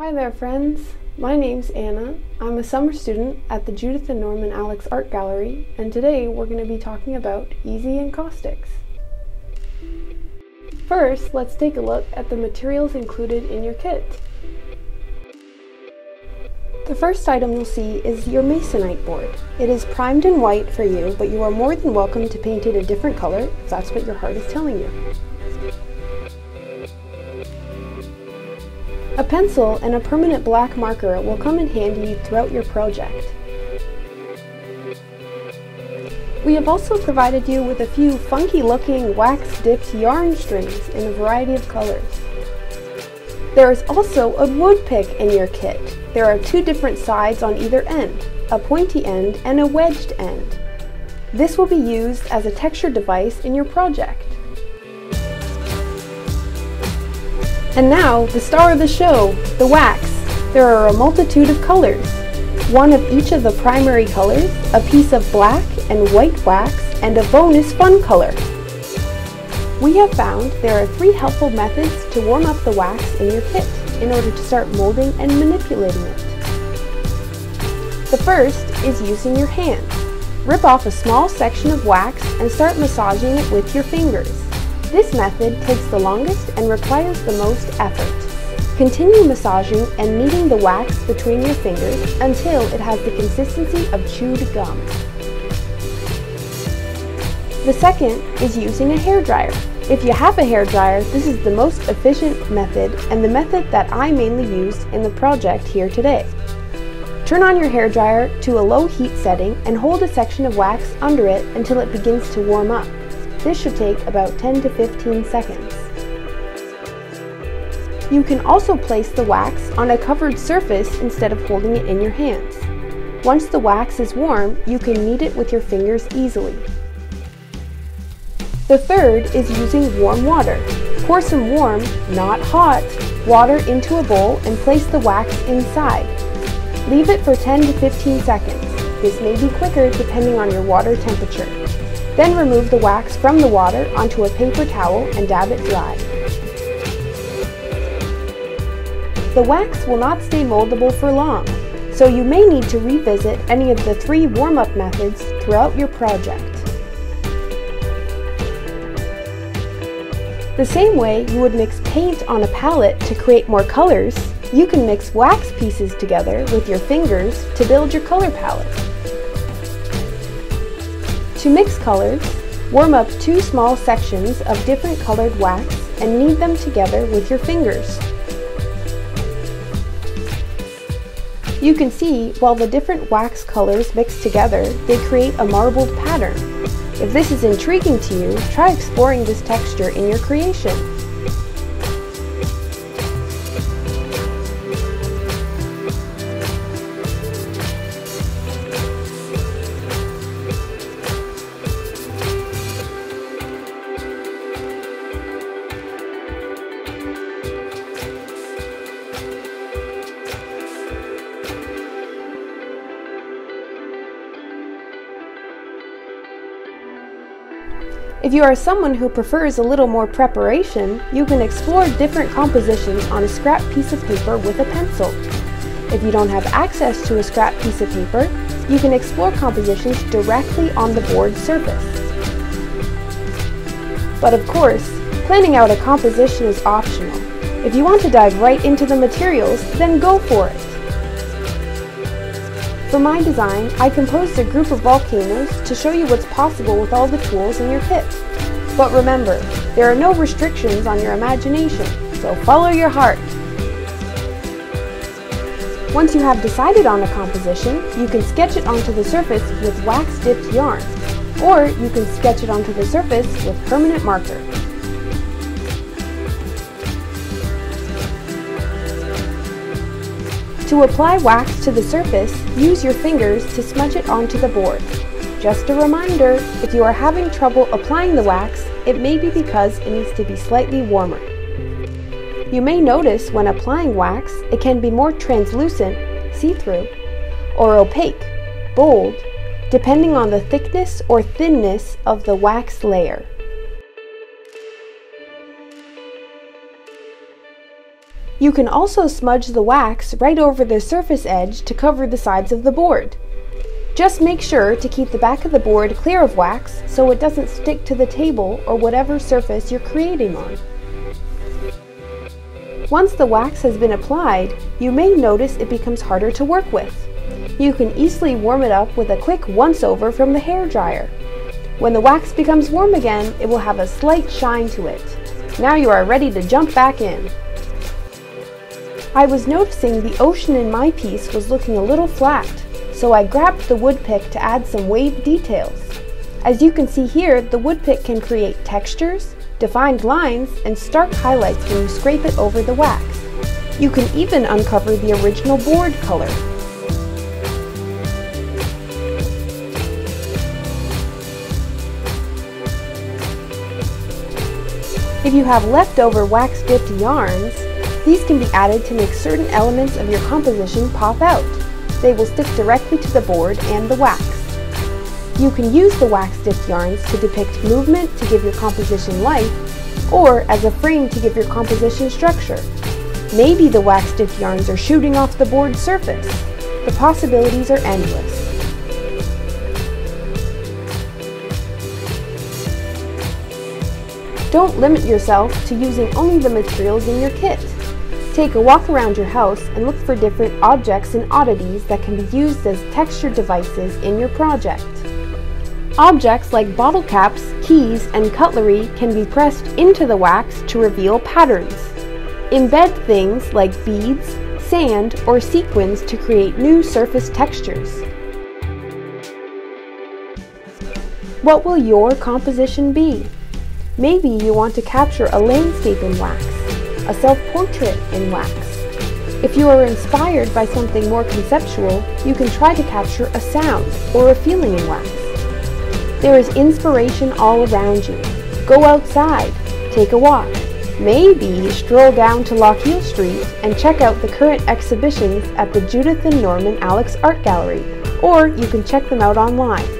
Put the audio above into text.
Hi there, friends. My name's Anna. I'm a summer student at the Judith and Norman Alix Art Gallery, and today we're going to be talking about easy encaustics. First, let's take a look at the materials included in your kit. The first item you'll see is your masonite board. It is primed in white for you, but you are more than welcome to paint it a different color if that's what your heart is telling you. A pencil and a permanent black marker will come in handy throughout your project. We have also provided you with a few funky looking wax dipped yarn strings in a variety of colors. There is also a wood pick in your kit. There are two different sides on either end, a pointy end and a wedged end. This will be used as a texture device in your project. And now, the star of the show, the wax. There are a multitude of colors. One of each of the primary colors, a piece of black and white wax, and a bonus fun color. We have found there are three helpful methods to warm up the wax in your kit in order to start molding and manipulating it. The first is using your hands. Rip off a small section of wax and start massaging it with your fingers. This method takes the longest and requires the most effort. Continue massaging and kneading the wax between your fingers until it has the consistency of chewed gum. The second is using a hair dryer. If you have a hair dryer, this is the most efficient method and the method that I mainly used in the project here today. Turn on your hair dryer to a low heat setting and hold a section of wax under it until it begins to warm up. This should take about 10 to 15 seconds. You can also place the wax on a covered surface instead of holding it in your hands. Once the wax is warm, you can knead it with your fingers easily. The third is using warm water. Pour some warm, not hot, water into a bowl and place the wax inside. Leave it for 10 to 15 seconds. This may be quicker depending on your water temperature. Then remove the wax from the water onto a paper towel and dab it dry. The wax will not stay moldable for long, so you may need to revisit any of the three warm-up methods throughout your project. The same way you would mix paint on a palette to create more colors, you can mix wax pieces together with your fingers to build your color palette. To mix colors, warm up two small sections of different colored wax and knead them together with your fingers. You can see while the different wax colors mix together, they create a marbled pattern. If this is intriguing to you, try exploring this texture in your creation. If you are someone who prefers a little more preparation, you can explore different compositions on a scrap piece of paper with a pencil. If you don't have access to a scrap piece of paper, you can explore compositions directly on the board surface. But of course, planning out a composition is optional. If you want to dive right into the materials, then go for it. For my design, I composed a group of volcanoes to show you what's possible with all the tools in your kit. But remember, there are no restrictions on your imagination, so follow your heart. Once you have decided on a composition, you can sketch it onto the surface with wax-dipped yarn, or you can sketch it onto the surface with permanent marker. To apply wax to the surface, use your fingers to smudge it onto the board. Just a reminder, if you are having trouble applying the wax, it may be because it needs to be slightly warmer. You may notice when applying wax, it can be more translucent, see-through, or opaque, bold, depending on the thickness or thinness of the wax layer. You can also smudge the wax right over the surface edge to cover the sides of the board. Just make sure to keep the back of the board clear of wax so it doesn't stick to the table or whatever surface you're creating on. Once the wax has been applied, you may notice it becomes harder to work with. You can easily warm it up with a quick once-over from the hair dryer. When the wax becomes warm again, it will have a slight shine to it. Now you are ready to jump back in. I was noticing the ocean in my piece was looking a little flat, so I grabbed the woodpick to add some wave details. As you can see here, the woodpick can create textures, defined lines, and stark highlights when you scrape it over the wax. You can even uncover the original board color. If you have leftover wax-dipped yarns, these can be added to make certain elements of your composition pop out. They will stick directly to the board and the wax. You can use the wax-dipped yarns to depict movement to give your composition life, or as a frame to give your composition structure. Maybe the wax-dipped yarns are shooting off the board surface. The possibilities are endless. Don't limit yourself to using only the materials in your kit. Take a walk around your house and look for different objects and oddities that can be used as texture devices in your project. Objects like bottle caps, keys, and cutlery can be pressed into the wax to reveal patterns. Embed things like beads, sand, or sequins to create new surface textures. What will your composition be? Maybe you want to capture a landscape in wax a self-portrait in wax. If you are inspired by something more conceptual, you can try to capture a sound or a feeling in wax. There is inspiration all around you. Go outside, take a walk, maybe stroll down to Lochiel Street and check out the current exhibitions at the Judith and Norman Alix Art Gallery, or you can check them out online.